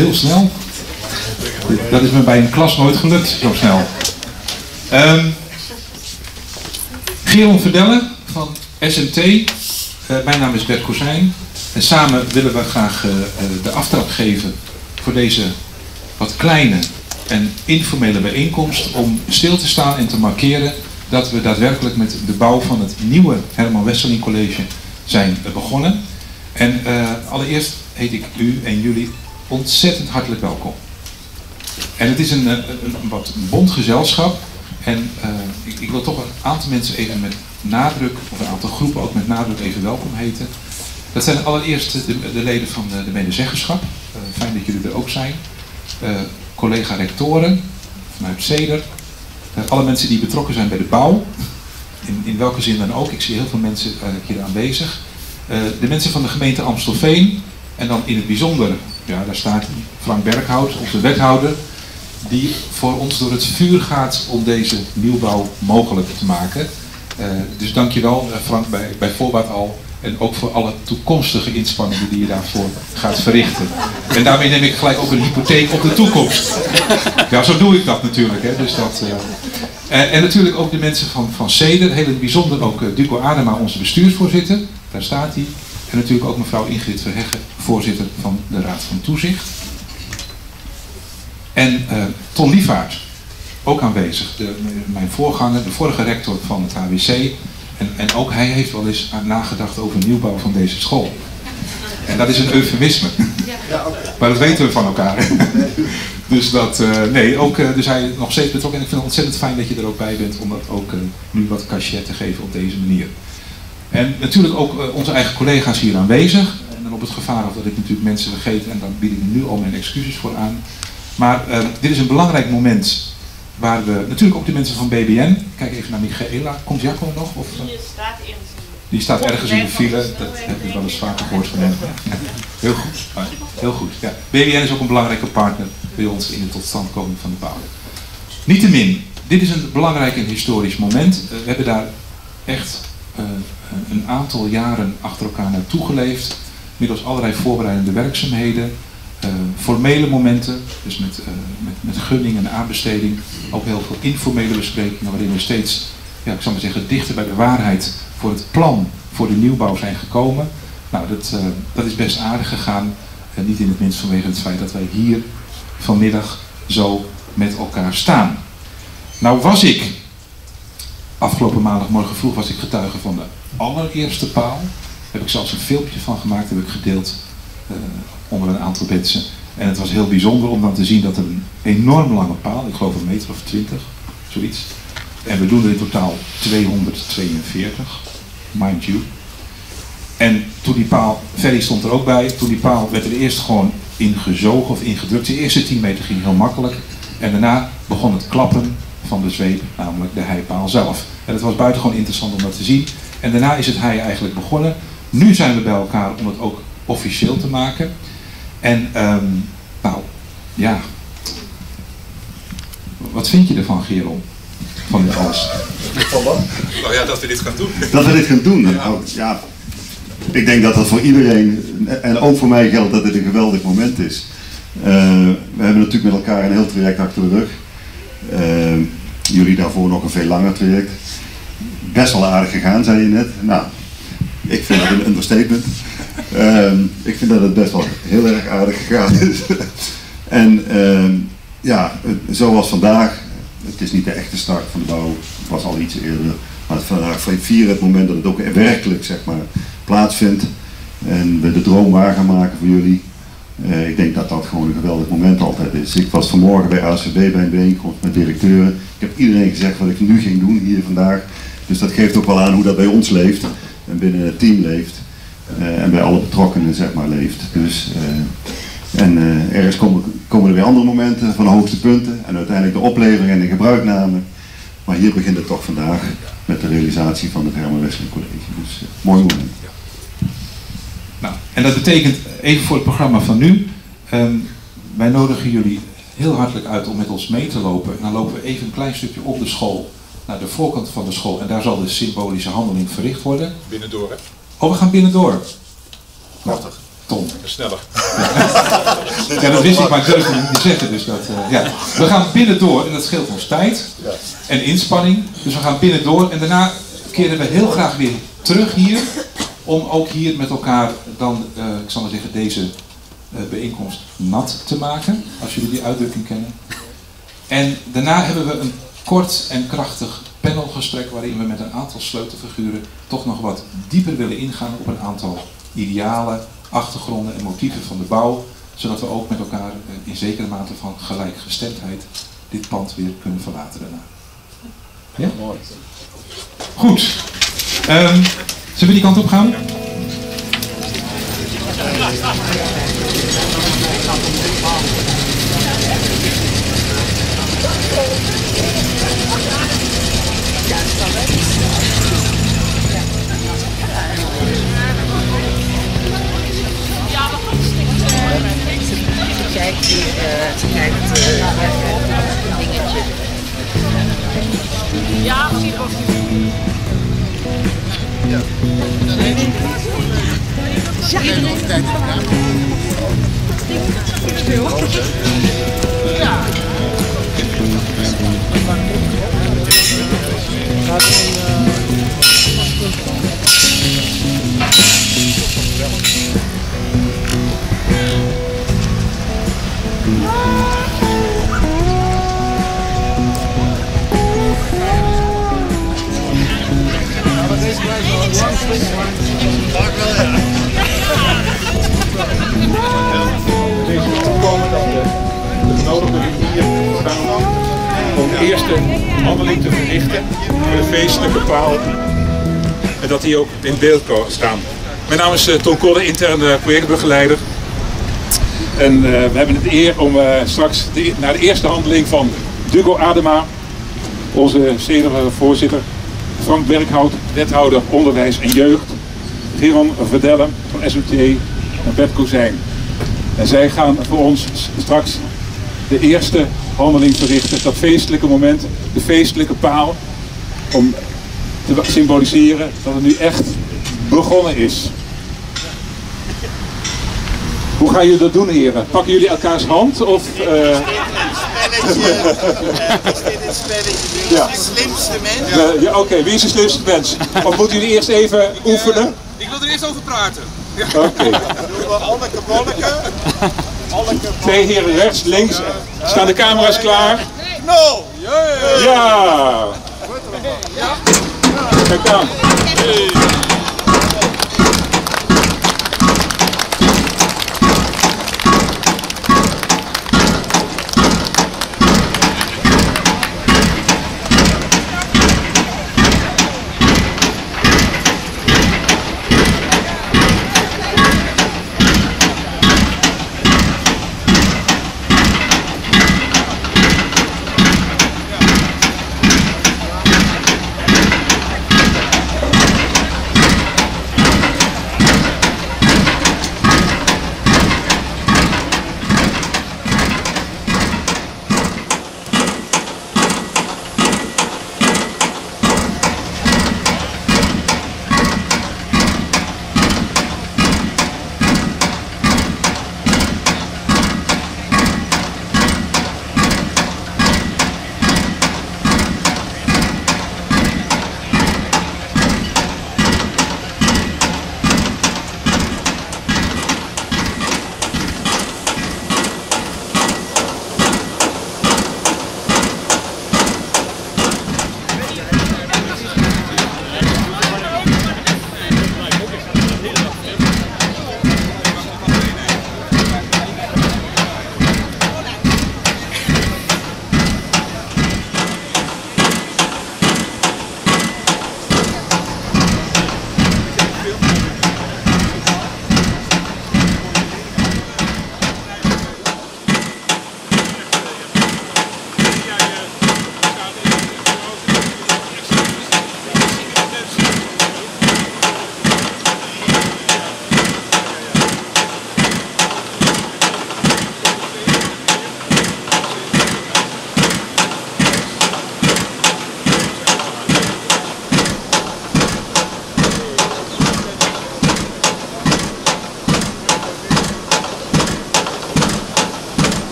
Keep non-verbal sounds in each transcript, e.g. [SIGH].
heel snel. Dat is me bij een klas nooit gelukt, zo snel. Um, Geron Verdellen van SMT. Uh, mijn naam is Bert Kozijn. En samen willen we graag uh, de aftrap geven voor deze wat kleine en informele bijeenkomst om stil te staan en te markeren dat we daadwerkelijk met de bouw van het nieuwe Herman Wesseling College zijn begonnen. En allereerst heet ik u en jullie ontzettend hartelijk welkom. En het is een, een, een wat bond gezelschap. En uh, ik, wil toch een aantal mensen even met nadruk, of een aantal groepen ook met nadruk even welkom heten. Dat zijn allereerst de, de leden van de, de medezeggenschap. Uh, fijn dat jullie er ook zijn. collega rectoren vanuit Ceder. alle mensen die betrokken zijn bij de bouw. In, in welke zin dan ook. Ik zie heel veel mensen hier aanwezig. de mensen van de gemeente Amstelveen. En dan in het bijzonder, ja, daar staat Frank Berghout, onze wethouder, die voor ons door het vuur gaat om deze nieuwbouw mogelijk te maken. Uh, dus dankjewel uh, Frank bij, bij voorbaat al. En ook voor alle toekomstige inspanningen die je daarvoor gaat verrichten. En daarmee neem ik gelijk ook een hypotheek op de toekomst. Ja, zo doe ik dat natuurlijk. Hè. Dus dat, en, en, natuurlijk ook de mensen van, van Ceder. Heel bijzonder ook Duco Adema, onze bestuursvoorzitter. Daar staat hij. En natuurlijk ook mevrouw Ingrid Verheggen, voorzitter van de Raad van Toezicht. En uh, Ton Lievaart, ook aanwezig, de, mijn voorganger, de vorige rector van het HWC. En, en ook hij heeft wel eens nagedacht over nieuwbouw van deze school. En dat is een eufemisme. Ja. Maar dat weten we van elkaar. [LAUGHS] dus dat, uh, nee, ook, uh, dus hij nog steeds betrokken. En ik vind het ontzettend fijn dat je er ook bij bent om dat ook nu wat cachet te geven op deze manier. En natuurlijk ook uh, onze eigen collega's hier aanwezig. En dan op het gevaar of dat ik natuurlijk mensen vergeet en dan bied ik nu al mijn excuses voor aan. Maar uh, dit is een belangrijk moment waar we, natuurlijk ook de mensen van BBN, kijk even naar Michaela, komt Jacco nog? Of, die staat ergens. Die staat ergens in de file, dat heb ik wel eens vaker gehoord van. Ja, heel goed, heel goed. Ja. BBN is ook een belangrijke partner bij ons in de totstandkoming van de bouw. Niettemin, dit is een belangrijk en historisch moment. we hebben daar echt een aantal jaren achter elkaar naartoe geleefd. Middels allerlei voorbereidende werkzaamheden. Uh, formele momenten, dus met, uh, met, met gunning en aanbesteding. Ook heel veel informele besprekingen waarin we steeds, ja, ik zou maar zeggen, dichter bij de waarheid voor het plan voor de nieuwbouw zijn gekomen. Nou, dat, dat is best aardig gegaan. niet in het minst vanwege het feit dat wij hier vanmiddag zo met elkaar staan. Nou was ik afgelopen maandagmorgen vroeg was ik getuige van de allereerste paal. Daar heb ik zelfs een filmpje van gemaakt, heb ik gedeeld uh, onder een aantal mensen. En het was heel bijzonder om dan te zien dat een enorm lange paal, ik geloof een meter of twintig, zoiets. En we doen er in totaal 242, mind you. En toen die paal, Ferry stond er ook bij, toen die paal werd er eerst gewoon ingezogen of ingedrukt. De eerste 10 meter ging heel makkelijk. En daarna begon het klappen van de zweep, namelijk de heipaal zelf. En het was buitengewoon interessant om dat te zien. En daarna is het hei eigenlijk begonnen. Nu zijn we bij elkaar om het ook officieel te maken. En um, nou, ja. Wat vind je ervan, Geron? Van dit alles? Nou ja, dat we dit gaan doen. Dat we dit gaan doen. Ja. Nou, ja. Ik denk dat dat voor iedereen, en ook voor mij geldt dat dit een geweldig moment is. Uh, we hebben natuurlijk met elkaar een heel traject achter de rug. Uh, jullie daarvoor nog een veel langer traject. Best wel aardig gegaan, zei je net. Nou, ik vind dat een understatement. Um, ik vind dat het best wel heel erg aardig gegaan is. [LAUGHS] en um, ja, zoals vandaag, het is niet de echte start van de bouw, het was al iets eerder. Maar vandaag vieren het moment dat het ook werkelijk zeg maar, plaatsvindt. En we de droom waar gaan maken voor jullie. Uh, ik denk dat dat gewoon een geweldig moment altijd is. Ik was vanmorgen bij ACB bij een bijeenkomst met directeuren. Ik heb iedereen gezegd wat ik nu ging doen hier vandaag. Dus dat geeft ook wel aan hoe dat bij ons leeft en binnen het team leeft. Uh, en bij alle betrokkenen zeg maar leeft. Dus, uh, en ergens komen, komen er weer andere momenten van de hoogste punten. En uiteindelijk de oplevering en de gebruikname. Maar hier begint het toch vandaag met de realisatie van het Herman Westering College. Dus mooi moment. En dat betekent, even voor het programma van nu, um, wij nodigen jullie heel hartelijk uit om met ons mee te lopen. En dan lopen we even een klein stukje op de school, naar de voorkant van de school. En daar zal de symbolische handeling verricht worden. Binnendoor, hè? Oh, we gaan binnendoor. Prachtig. Tom. Sneller. Ja, dat wist ik, maar ik durfde het niet zeggen. Dus dat, eh, ja. We gaan binnen door en dat scheelt ons tijd en inspanning. Dus we gaan binnen door en daarna keren we heel graag weer terug hier. Om ook hier met elkaar dan, eh, ik zal maar zeggen, deze eh, bijeenkomst nat te maken. Als jullie die uitdrukking kennen. En daarna hebben we een kort en krachtig panelgesprek waarin we met een aantal sleutelfiguren toch nog wat dieper willen ingaan op een aantal idealen, achtergronden en motieven van de bouw, zodat we ook met elkaar eh, in zekere mate van gelijkgestemdheid dit pand weer kunnen verlaten daarna. Ja? Goed. Ehm, zullen we die kant op gaan? Kijk, die. Ja, misschien ook. Ja. Ja. Gaat handeling te verrichten voor de feestelijke paal. En dat die ook in beeld kan staan. Mijn naam is uh, Tom Kolle, interne projectbegeleider. En uh, we hebben het eer om uh, straks de, naar de eerste handeling van Dugo Adema, onze zedere voorzitter, Frank Berghout, wethouder onderwijs en jeugd, Giron Verdellen van SOT en Bert Kozijn. En zij gaan voor ons straks de eerste handeling verrichten, dat feestelijke moment, de feestelijke paal, om te symboliseren dat het nu echt begonnen is. Hoe gaan jullie dat doen, heren? Pakken jullie elkaars hand of... Uh... Spelletje. [LAUGHS] Dit? Wie Ja. is de slimste mens? Uh, ja, Oké, wie is de slimste mens? Of moeten jullie eerst even oefenen? Ik wil er eerst over praten. Oké. [LAUGHS] Doen we Anneke Bolleke? Twee heren rechts, links. Staan de camera's klaar? No! Ja! Kijk aan.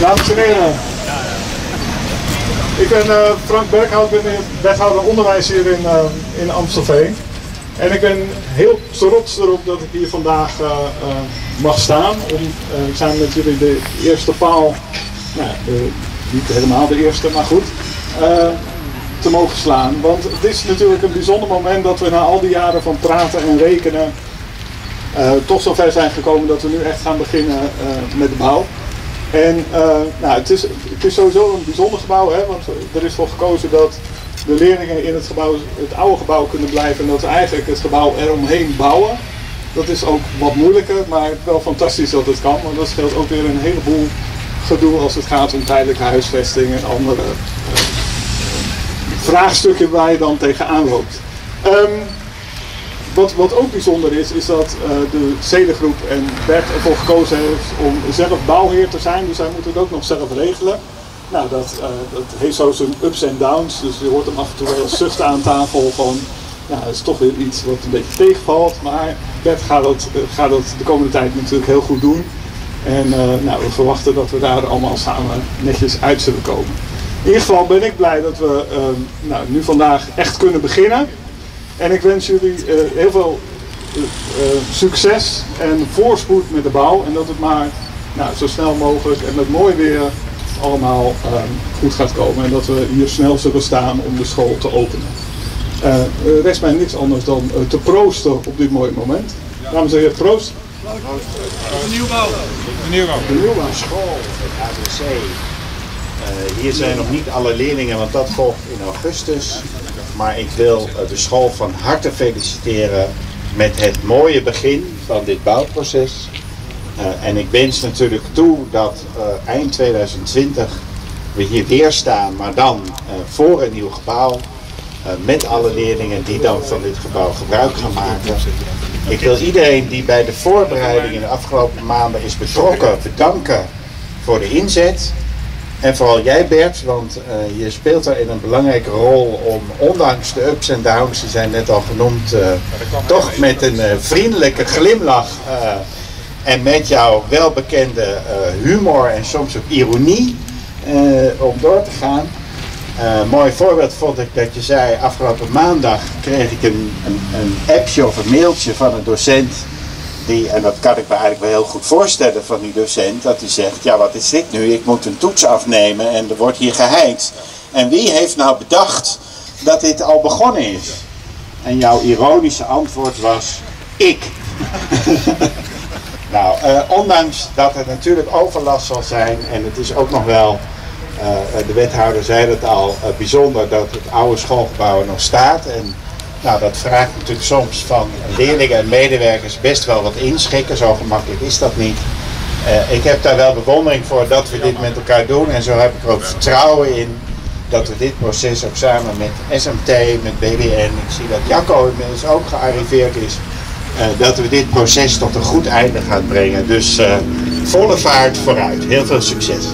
Dames en heren. Ik ben uh, Frank Berghout, ben wethouder onderwijs hier in, uh, in Amstelveen. En ik ben heel trots erop dat ik hier vandaag uh, mag staan. Om samen met jullie de eerste paal, nou, niet helemaal de eerste, maar goed, te mogen slaan. Want het is natuurlijk een bijzonder moment dat we na al die jaren van praten en rekenen toch zover zijn gekomen dat we nu echt gaan beginnen met de bouw. En uh, nou, het, is, het is sowieso een bijzonder gebouw, hè, want er is voor gekozen dat de leerlingen in het, gebouw, het oude gebouw kunnen blijven en dat we eigenlijk het gebouw eromheen bouwen. Dat is ook wat moeilijker, maar wel fantastisch dat het kan, want dat scheelt ook weer een heleboel gedoe als het gaat om tijdelijke huisvesting en andere uh, vraagstukken waar je dan tegenaan loopt. Um, wat, wat ook bijzonder is, is dat uh, de zedengroep en Bert ervoor gekozen heeft om zelf bouwheer te zijn. Dus hij moet het ook nog zelf regelen. Nou, dat, uh, dat heeft zo zijn ups en downs. Dus je hoort hem af en toe wel zuchten aan tafel van... Ja, dat is toch weer iets wat een beetje tegenvalt. Maar Bert gaat dat, uh, gaat dat de komende tijd natuurlijk heel goed doen. En nou, we verwachten dat we daar allemaal samen netjes uit zullen komen. In ieder geval ben ik blij dat we nou, nu vandaag echt kunnen beginnen. En ik wens jullie uh, heel veel uh, succes en voorspoed met de bouw. En dat het maar nou, zo snel mogelijk en met mooi weer allemaal uh, goed gaat komen. En dat we hier snel zullen staan om de school te openen. er rest mij niks anders dan te proosten op dit mooie moment. Dames en heren, proost. De nieuwbouw. De nieuwbouw. De nieuwbouw. School, het ABC. hier zijn nog niet alle leerlingen, want dat volgt in augustus. Maar ik wil eh, de school van harte feliciteren met het mooie begin van dit bouwproces. Uh, en ik wens natuurlijk toe dat uh, eind 2020 we hier weer staan, maar dan voor een nieuw gebouw. met alle leerlingen die dan van dit gebouw gebruik gaan maken. Ik wil iedereen die bij de voorbereiding in de afgelopen maanden is betrokken bedanken voor de inzet. En vooral jij Bert, want uh, je speelt daarin een belangrijke rol om ondanks de ups en downs, die zijn net al genoemd, uh, toch met een uh, vriendelijke glimlach en met jouw welbekende humor en soms ook ironie om door te gaan. mooi voorbeeld vond ik dat je zei, afgelopen maandag kreeg ik een, een, een appje of een mailtje van een docent die, en dat kan ik me eigenlijk wel heel goed voorstellen van die docent, dat hij zegt, ja wat is dit nu, ik moet een toets afnemen en er wordt hier geheid. En wie heeft nou bedacht dat dit al begonnen is? En jouw ironische antwoord was, ik. [LAUGHS] nou, uh, ondanks dat er natuurlijk overlast zal zijn en het is ook nog wel, uh, de wethouder zei het al, uh, bijzonder dat het oude schoolgebouw nog staat. En, nou, dat vraagt natuurlijk soms van leerlingen en medewerkers best wel wat inschikken. Zo gemakkelijk is dat niet. Uh, ik heb daar wel bewondering voor dat we dit met elkaar doen. En zo heb ik er ook vertrouwen in dat we dit proces ook samen met SMT, met BWN, ik zie dat Jacco inmiddels ook gearriveerd is, uh, dat we dit proces tot een goed einde gaan brengen. Dus uh, volle vaart vooruit. Heel veel succes.